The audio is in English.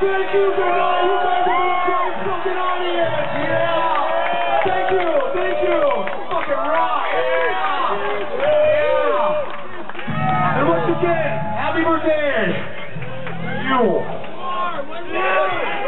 Thank you, Bernard. You guys are the to find something. Yeah. Thank you. Thank you. Fucking rock. Yeah. Yeah. And once again, happy birthday. You. Yeah.